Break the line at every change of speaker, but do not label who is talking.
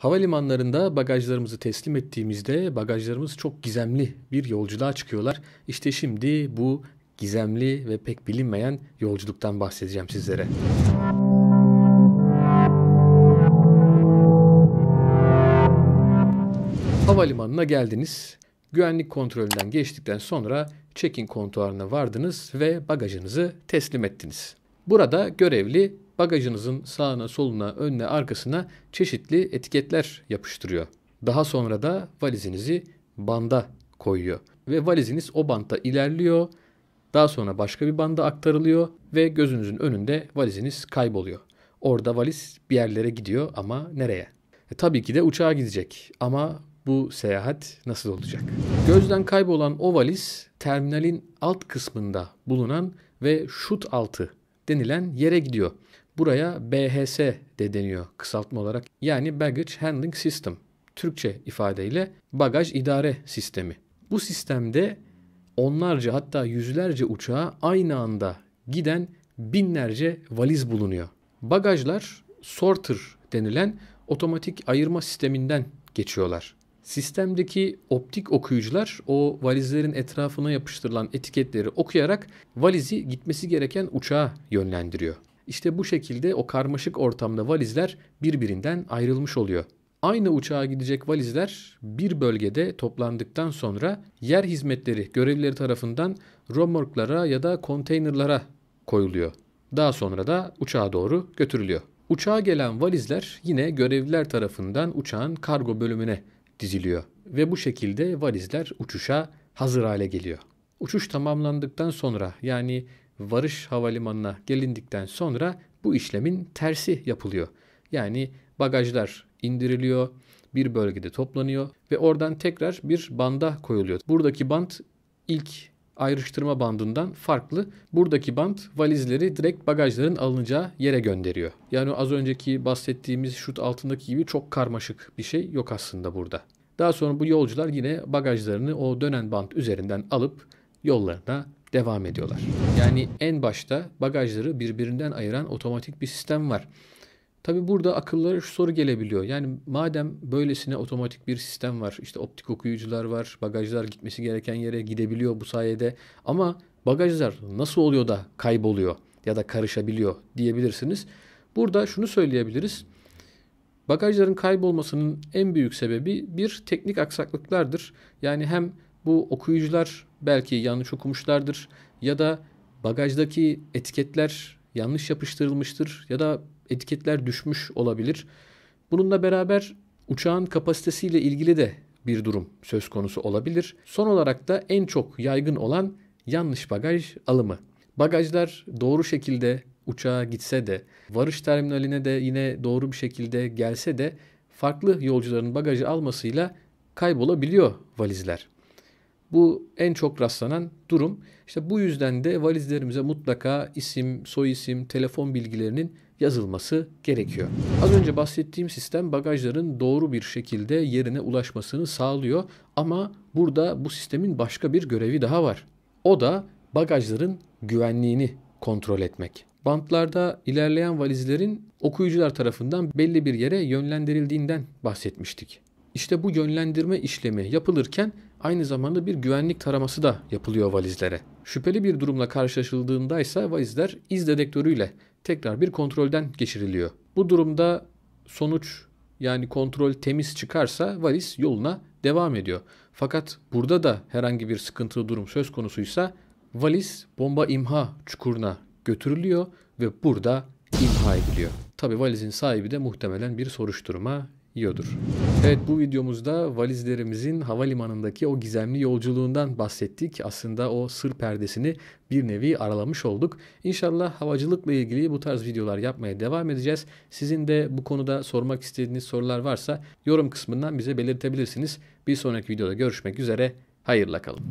Havalimanlarında bagajlarımızı teslim ettiğimizde bagajlarımız çok gizemli bir yolculuğa çıkıyorlar. İşte şimdi bu gizemli ve pek bilinmeyen yolculuktan bahsedeceğim sizlere. Havalimanına geldiniz. Güvenlik kontrolünden geçtikten sonra check-in kontuarına vardınız ve bagajınızı teslim ettiniz. Burada görevli bagajınızın sağına, soluna, önüne, arkasına çeşitli etiketler yapıştırıyor. Daha sonra da valizinizi banda koyuyor ve valiziniz o bantta ilerliyor. Daha sonra başka bir banda aktarılıyor ve gözünüzün önünde valiziniz kayboluyor. Orada valiz bir yerlere gidiyor ama nereye? E, tabii ki de uçağa gidecek ama bu seyahat nasıl olacak? Gözden kaybolan o valiz terminalin alt kısmında bulunan ve şut altı denilen yere gidiyor. Buraya BHS de deniyor kısaltma olarak. Yani Baggage Handling System. Türkçe ifadeyle bagaj idare sistemi. Bu sistemde onlarca hatta yüzlerce uçağa aynı anda giden binlerce valiz bulunuyor. Bagajlar sorter denilen otomatik ayırma sisteminden geçiyorlar. Sistemdeki optik okuyucular o valizlerin etrafına yapıştırılan etiketleri okuyarak valizi gitmesi gereken uçağa yönlendiriyor. İşte bu şekilde o karmaşık ortamda valizler birbirinden ayrılmış oluyor. Aynı uçağa gidecek valizler bir bölgede toplandıktan sonra yer hizmetleri görevlileri tarafından romorklara ya da konteynerlara koyuluyor. Daha sonra da uçağa doğru götürülüyor. Uçağa gelen valizler yine görevliler tarafından uçağın kargo bölümüne diziliyor ve bu şekilde valizler uçuşa hazır hale geliyor. Uçuş tamamlandıktan sonra yani varış havalimanına gelindikten sonra bu işlemin tersi yapılıyor. Yani bagajlar indiriliyor, bir bölgede toplanıyor ve oradan tekrar bir banda koyuluyor. Buradaki band ilk ayrıştırma bandından farklı. Buradaki band valizleri direkt bagajların alınacağı yere gönderiyor. Yani az önceki bahsettiğimiz şut altındaki gibi çok karmaşık bir şey yok aslında burada. Daha sonra bu yolcular yine bagajlarını o dönen band üzerinden alıp yollarına devam ediyorlar. Yani en başta bagajları birbirinden ayıran otomatik bir sistem var. Tabi burada akıllara şu soru gelebiliyor. Yani madem böylesine otomatik bir sistem var, işte optik okuyucular var, bagajlar gitmesi gereken yere gidebiliyor bu sayede. Ama bagajlar nasıl oluyor da kayboluyor ya da karışabiliyor diyebilirsiniz. Burada şunu söyleyebiliriz. Bagajların kaybolmasının en büyük sebebi bir teknik aksaklıklardır. Yani hem bu okuyucular belki yanlış okumuşlardır ya da bagajdaki etiketler yanlış yapıştırılmıştır ya da etiketler düşmüş olabilir. Bununla beraber uçağın kapasitesiyle ilgili de bir durum söz konusu olabilir. Son olarak da en çok yaygın olan yanlış bagaj alımı. Bagajlar doğru şekilde uçağa gitse de, varış terminaline de yine doğru bir şekilde gelse de farklı yolcuların bagajı almasıyla kaybolabiliyor valizler. Bu en çok rastlanan durum. İşte bu yüzden de valizlerimize mutlaka isim, soy isim, telefon bilgilerinin yazılması gerekiyor. Az önce bahsettiğim sistem bagajların doğru bir şekilde yerine ulaşmasını sağlıyor ama burada bu sistemin başka bir görevi daha var. O da bagajların güvenliğini kontrol etmek. Bantlarda ilerleyen valizlerin okuyucular tarafından belli bir yere yönlendirildiğinden bahsetmiştik. İşte bu yönlendirme işlemi yapılırken aynı zamanda bir güvenlik taraması da yapılıyor valizlere. Şüpheli bir durumla karşılaşıldığında ise valizler iz dedektörüyle tekrar bir kontrolden geçiriliyor. Bu durumda sonuç yani kontrol temiz çıkarsa valiz yoluna devam ediyor. Fakat burada da herhangi bir sıkıntılı durum söz konusuysa valiz bomba imha çukuruna götürülüyor ve burada imha ediliyor. Tabi valizin sahibi de muhtemelen bir soruşturma yiyordur. Evet bu videomuzda valizlerimizin havalimanındaki o gizemli yolculuğundan bahsettik. Aslında o sır perdesini bir nevi aralamış olduk. İnşallah havacılıkla ilgili bu tarz videolar yapmaya devam edeceğiz. Sizin de bu konuda sormak istediğiniz sorular varsa yorum kısmından bize belirtebilirsiniz. Bir sonraki videoda görüşmek üzere. Hayırla kalın.